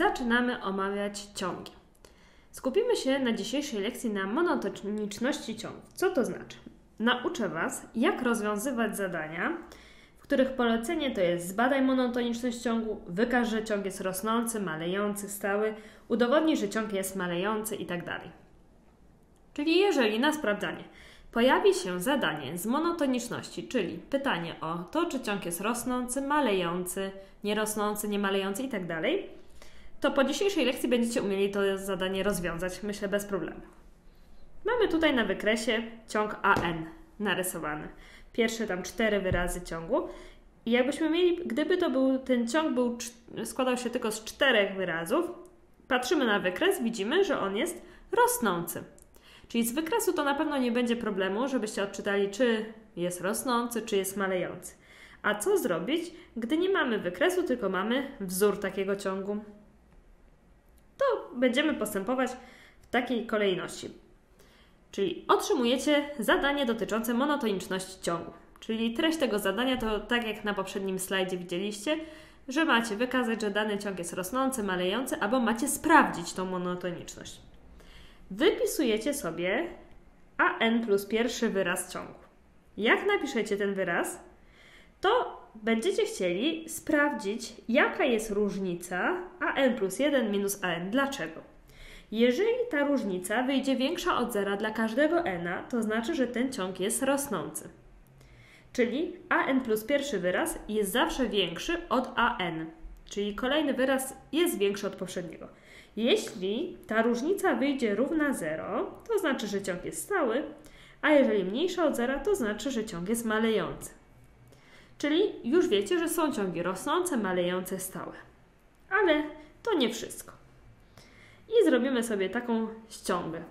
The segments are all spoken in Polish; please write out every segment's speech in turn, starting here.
zaczynamy omawiać ciągi. Skupimy się na dzisiejszej lekcji na monotoniczności ciągów. Co to znaczy? Nauczę Was, jak rozwiązywać zadania, w których polecenie to jest zbadaj monotoniczność ciągu, wykaż, że ciąg jest rosnący, malejący, stały, udowodnij, że ciąg jest malejący itd. Czyli jeżeli na sprawdzanie pojawi się zadanie z monotoniczności, czyli pytanie o to, czy ciąg jest rosnący, malejący, nierosnący, niemalejący itd., to po dzisiejszej lekcji będziecie umieli to zadanie rozwiązać, myślę, bez problemu. Mamy tutaj na wykresie ciąg AN narysowany. Pierwsze tam cztery wyrazy ciągu. I jakbyśmy mieli, gdyby to był, ten ciąg był, składał się tylko z czterech wyrazów, patrzymy na wykres, widzimy, że on jest rosnący. Czyli z wykresu to na pewno nie będzie problemu, żebyście odczytali, czy jest rosnący, czy jest malejący. A co zrobić, gdy nie mamy wykresu, tylko mamy wzór takiego ciągu? To będziemy postępować w takiej kolejności. Czyli otrzymujecie zadanie dotyczące monotoniczności ciągu. Czyli treść tego zadania to tak jak na poprzednim slajdzie widzieliście, że macie wykazać, że dany ciąg jest rosnący, malejący, albo macie sprawdzić tą monotoniczność wypisujecie sobie an plus pierwszy wyraz ciągu. Jak napiszecie ten wyraz, to będziecie chcieli sprawdzić, jaka jest różnica an plus 1 minus an. Dlaczego? Jeżeli ta różnica wyjdzie większa od zera dla każdego n, to znaczy, że ten ciąg jest rosnący. Czyli an plus pierwszy wyraz jest zawsze większy od an, czyli kolejny wyraz jest większy od poprzedniego. Jeśli ta różnica wyjdzie równa 0, to znaczy, że ciąg jest stały, a jeżeli mniejsza od 0, to znaczy, że ciąg jest malejący. Czyli już wiecie, że są ciągi rosnące, malejące, stałe. Ale to nie wszystko. I zrobimy sobie taką ściągę.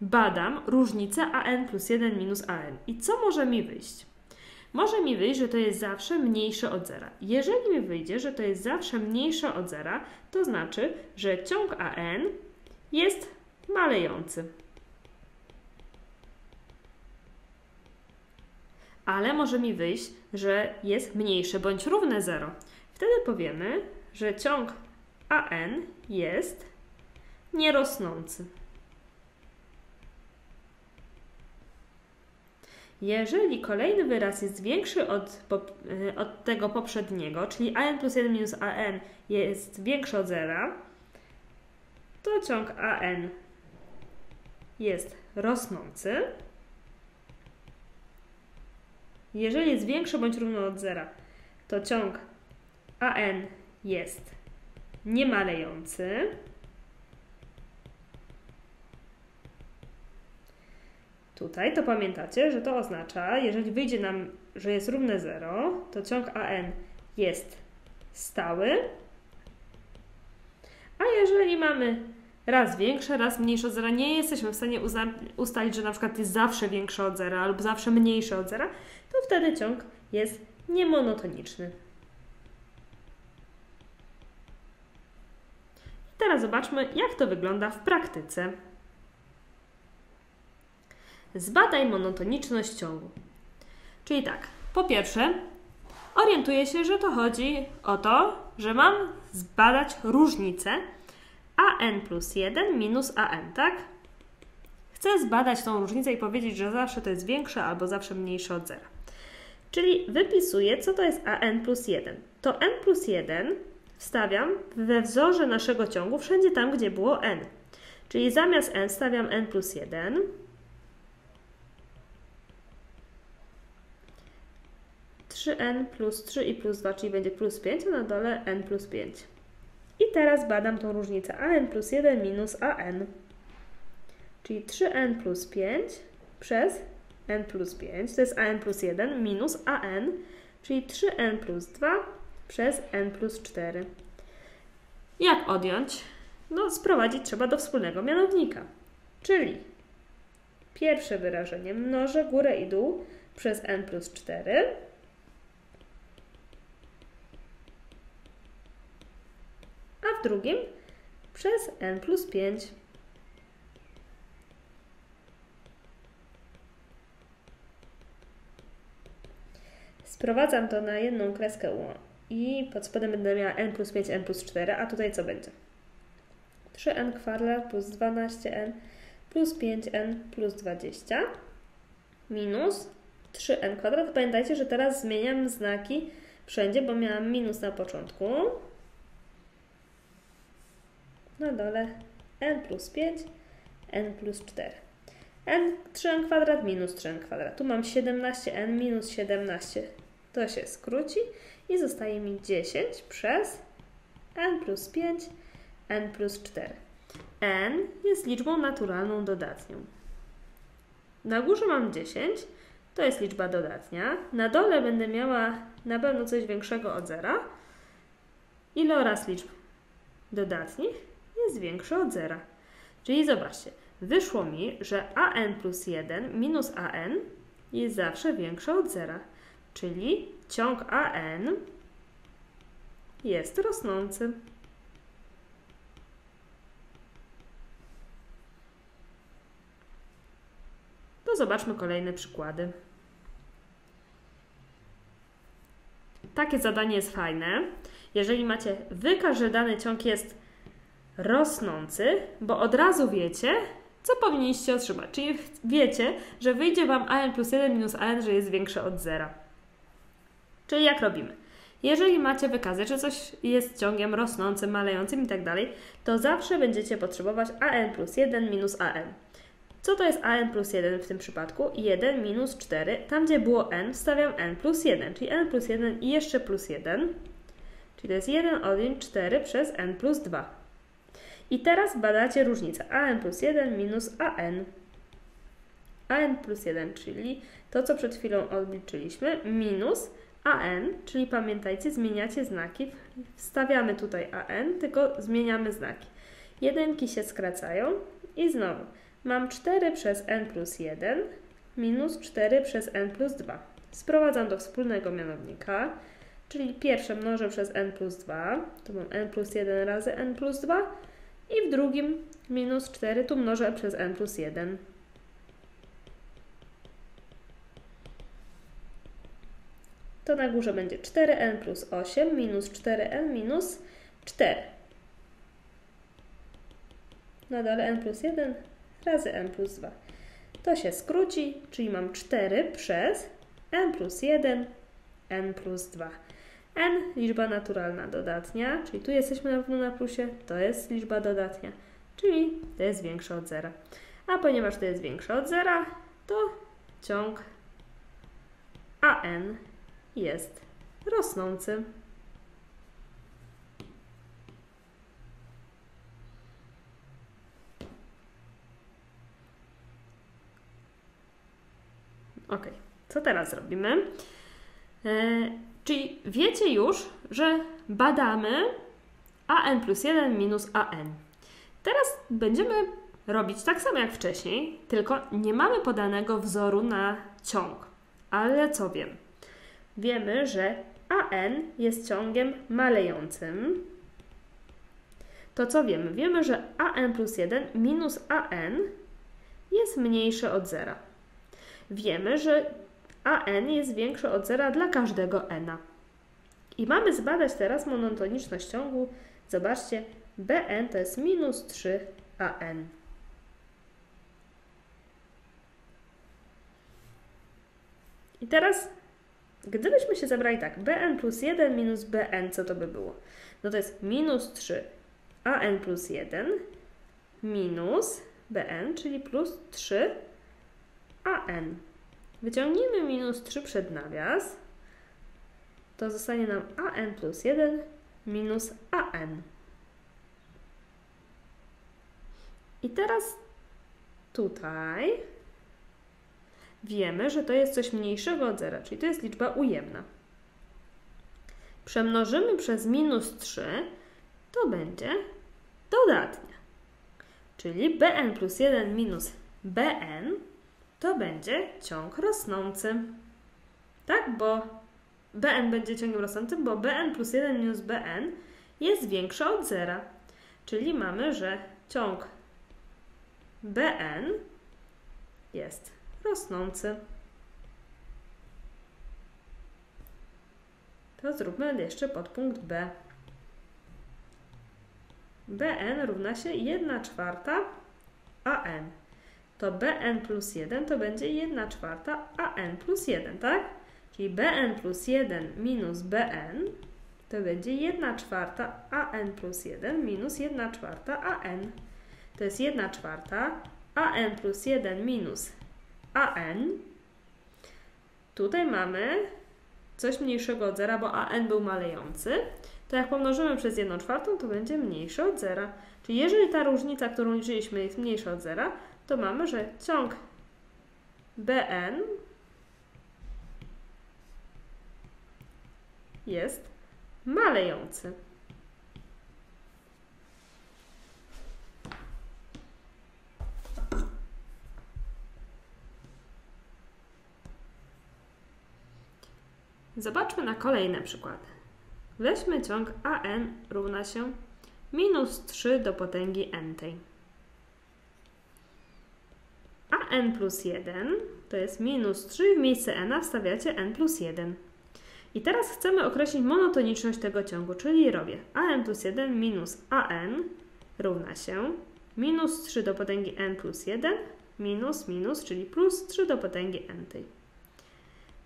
Badam różnicę an plus 1 minus an. I co może mi wyjść? Może mi wyjść, że to jest zawsze mniejsze od zera. Jeżeli mi wyjdzie, że to jest zawsze mniejsze od zera, to znaczy, że ciąg AN jest malejący. Ale może mi wyjść, że jest mniejsze bądź równe 0. Wtedy powiemy, że ciąg AN jest nierosnący. Jeżeli kolejny wyraz jest większy od, e, od tego poprzedniego, czyli an plus 1 minus an jest większy od zera, to ciąg an jest rosnący. Jeżeli jest większy bądź równy od zera, to ciąg an jest niemalejący. tutaj, to pamiętacie, że to oznacza, jeżeli wyjdzie nam, że jest równe 0, to ciąg AN jest stały, a jeżeli mamy raz większe, raz mniejsze od zera, nie jesteśmy w stanie ustalić, że na przykład jest zawsze większe od zera lub zawsze mniejsze od zera, to wtedy ciąg jest niemonotoniczny. Teraz zobaczmy, jak to wygląda w praktyce. Zbadaj monotoniczność ciągu. Czyli tak, po pierwsze, orientuję się, że to chodzi o to, że mam zbadać różnicę an plus 1 minus an, tak? Chcę zbadać tą różnicę i powiedzieć, że zawsze to jest większe albo zawsze mniejsze od zera. Czyli wypisuję, co to jest an plus 1. To n plus 1 wstawiam we wzorze naszego ciągu wszędzie tam, gdzie było n. Czyli zamiast n wstawiam n plus 1, 3n plus 3 i plus 2, czyli będzie plus 5, a na dole n plus 5. I teraz badam tą różnicę an plus 1 minus an. Czyli 3n plus 5 przez n plus 5, to jest an plus 1 minus an, czyli 3n plus 2 przez n plus 4. Jak odjąć? No, sprowadzić trzeba do wspólnego mianownika. Czyli pierwsze wyrażenie mnożę górę i dół przez n plus 4 a w drugim przez n plus 5. Sprowadzam to na jedną kreskę i pod spodem będę miała n plus 5, n plus 4, a tutaj co będzie? 3n kwadrat plus 12n plus 5n plus 20 minus 3n kwadrat. Pamiętajcie, że teraz zmieniam znaki wszędzie, bo miałam minus na początku. Na dole n plus 5, n plus 4. n 3n kwadrat minus 3n kwadrat. Tu mam 17n minus 17. To się skróci i zostaje mi 10 przez n plus 5, n plus 4. n jest liczbą naturalną dodatnią. Na górze mam 10, to jest liczba dodatnia. Na dole będę miała na pewno coś większego od zera. Iloraz liczb dodatnich jest większy od zera. Czyli zobaczcie, wyszło mi, że an plus 1 minus an jest zawsze większe od zera. Czyli ciąg an jest rosnący. To zobaczmy kolejne przykłady. Takie zadanie jest fajne. Jeżeli macie wykaż, że dany ciąg jest rosnący, bo od razu wiecie, co powinniście otrzymać. Czyli wiecie, że wyjdzie Wam an plus 1 minus an, że jest większe od zera. Czyli jak robimy? Jeżeli macie wykazać, że coś jest ciągiem rosnącym, malejącym i tak dalej, to zawsze będziecie potrzebować an plus 1 minus an. Co to jest an plus 1 w tym przypadku? 1 minus 4. Tam, gdzie było n, wstawiam n plus 1, czyli n plus 1 i jeszcze plus 1. Czyli to jest 1 odjąć 4 przez n plus 2. I teraz badacie różnicę an plus 1 minus an. an plus 1, czyli to, co przed chwilą obliczyliśmy, minus an, czyli pamiętajcie, zmieniacie znaki. Wstawiamy tutaj an, tylko zmieniamy znaki. Jedynki się skracają i znowu mam 4 przez n plus 1 minus 4 przez n plus 2. Sprowadzam do wspólnego mianownika, czyli pierwsze mnożę przez n plus 2, to mam n plus 1 razy n plus 2 i w drugim minus 4 tu mnożę przez n plus 1. to na górze będzie 4n plus 8 minus 4n minus 4. Na dole n plus 1 razy n plus 2. To się skróci, czyli mam 4 przez n plus 1, n plus 2. n liczba naturalna dodatnia, czyli tu jesteśmy na pewno na plusie, to jest liczba dodatnia, czyli to jest większe od zera. A ponieważ to jest większe od zera, to ciąg an jest rosnący. Ok, co teraz robimy? Czyli wiecie już, że badamy an plus 1 minus an. Teraz będziemy robić tak samo jak wcześniej, tylko nie mamy podanego wzoru na ciąg. Ale co wiem? wiemy, że AN jest ciągiem malejącym. To co wiemy? Wiemy, że AN plus 1 minus AN jest mniejsze od zera. Wiemy, że AN jest większe od zera dla każdego n. I mamy zbadać teraz monotoniczność ciągu. Zobaczcie, BN to jest minus 3AN. I teraz Gdybyśmy się zabrali tak, bn plus 1 minus bn, co to by było? No to jest minus 3 an plus 1 minus bn, czyli plus 3 an. Wyciągniemy minus 3 przed nawias, to zostanie nam an plus 1 minus an. I teraz tutaj wiemy, że to jest coś mniejszego od zera, czyli to jest liczba ujemna. Przemnożymy przez minus 3, to będzie dodatnia. Czyli bn plus 1 minus bn to będzie ciąg rosnący. Tak, bo bn będzie ciągiem rosnącym, bo bn plus 1 minus bn jest większe od zera. Czyli mamy, że ciąg bn jest rosnący. To zróbmy jeszcze podpunkt B. bn równa się 1 czwarta an. To bn plus 1 to będzie 1 czwarta an plus 1, tak? Czyli bn plus 1 minus bn to będzie 1 czwarta an plus 1 minus 1 czwarta an. To jest 1 czwarta an plus 1 minus an. Tutaj mamy coś mniejszego od zera, bo an był malejący. To jak pomnożymy przez 1 czwartą, to będzie mniejsze od zera. Czyli jeżeli ta różnica, którą liczyliśmy, jest mniejsza od zera, to mamy, że ciąg bn jest malejący. Zobaczmy na kolejne przykłady. Weźmy ciąg an równa się minus 3 do potęgi n tej. N plus 1 to jest minus 3, w miejsce n wstawiacie n plus 1. I teraz chcemy określić monotoniczność tego ciągu, czyli robię an plus 1 minus an równa się minus 3 do potęgi n plus 1 minus minus, czyli plus 3 do potęgi n tej.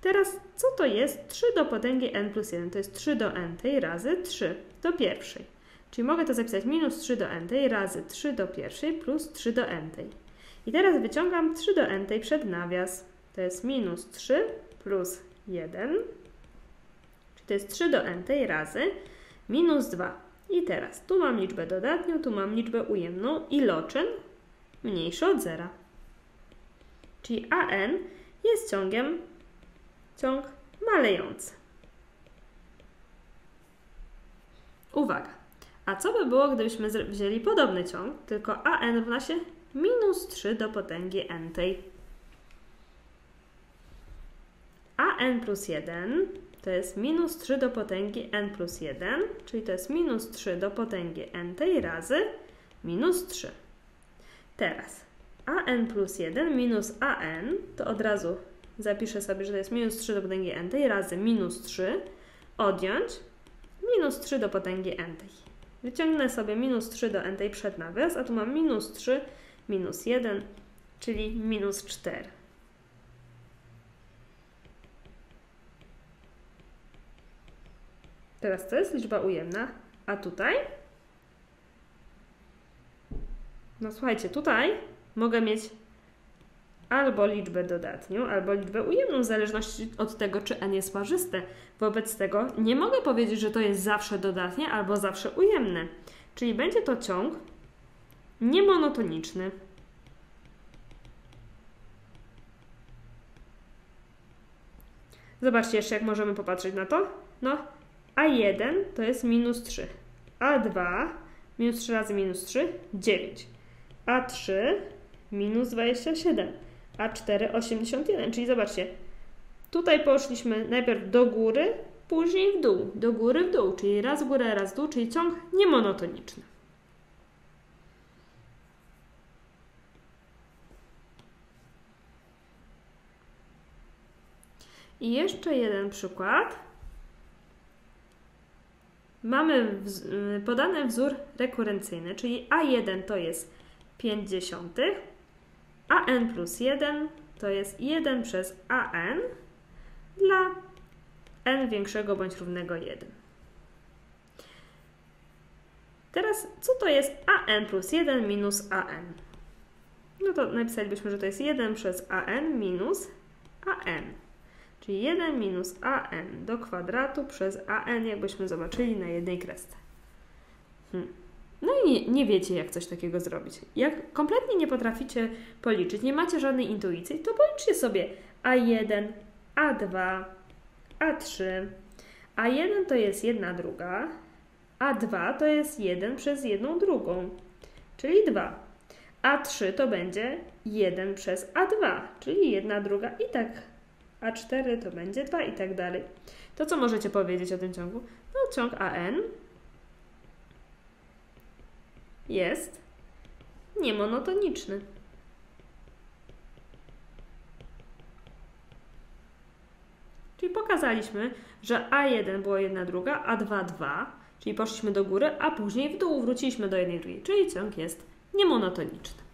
Teraz co to jest 3 do potęgi n plus 1? To jest 3 do n tej razy 3 do pierwszej. Czyli mogę to zapisać minus 3 do n tej razy 3 do pierwszej plus 3 do n tej. I teraz wyciągam 3 do n tej przed nawias. To jest minus 3 plus 1, czyli to jest 3 do n tej razy minus 2. I teraz tu mam liczbę dodatnią, tu mam liczbę ujemną i loczyn mniejszy od zera. Czyli an jest ciągiem ciąg malejący. Uwaga! A co by było, gdybyśmy wzięli podobny ciąg, tylko an równa się minus 3 do potęgi n tej. an plus 1 to jest minus 3 do potęgi n plus 1, czyli to jest minus 3 do potęgi n tej razy minus 3. Teraz an plus 1 minus an to od razu zapiszę sobie, że to jest minus 3 do potęgi n tej razy minus 3, odjąć minus 3 do potęgi n tej. Wyciągnę sobie minus 3 do n tej przed nawias, a tu mam minus 3 minus 1, czyli minus 4. Teraz to jest liczba ujemna, a tutaj? No słuchajcie, tutaj mogę mieć albo liczbę dodatnią, albo liczbę ujemną, w zależności od tego, czy n jest parzyste. Wobec tego nie mogę powiedzieć, że to jest zawsze dodatnie albo zawsze ujemne. Czyli będzie to ciąg niemonotoniczny. Zobaczcie jeszcze, jak możemy popatrzeć na to. No, A1 to jest minus 3. A2 minus 3 razy minus 3, 9. A3 minus 27 a 4 81. Czyli zobaczcie, tutaj poszliśmy najpierw do góry, później w dół, do góry w dół, czyli raz w górę, raz w dół, czyli ciąg niemonotoniczny. I jeszcze jeden przykład. Mamy podany wzór rekurencyjny, czyli A1 to jest 50, a n plus 1 to jest 1 przez an dla n większego bądź równego 1. Teraz co to jest an plus 1 minus an? No to napisalibyśmy, że to jest 1 przez an minus an. Czyli 1 minus an do kwadratu przez an, jakbyśmy zobaczyli na jednej kresce. Hmm. No i nie, nie, wiecie, jak coś takiego zrobić. Jak kompletnie nie potraficie policzyć, nie macie żadnej intuicji, to policzcie sobie A1, A2, A3. A1 to jest jedna druga, A2 to jest 1 przez jedną drugą, czyli 2. A3 to będzie 1 przez A2, czyli jedna druga i tak A4 to będzie 2 i tak dalej. To co możecie powiedzieć o tym ciągu? No ciąg AN jest niemonotoniczny. Czyli pokazaliśmy, że A1 było 1 druga, A2 2, czyli poszliśmy do góry, a później w dół wróciliśmy do jednej drugiej, czyli ciąg jest niemonotoniczny.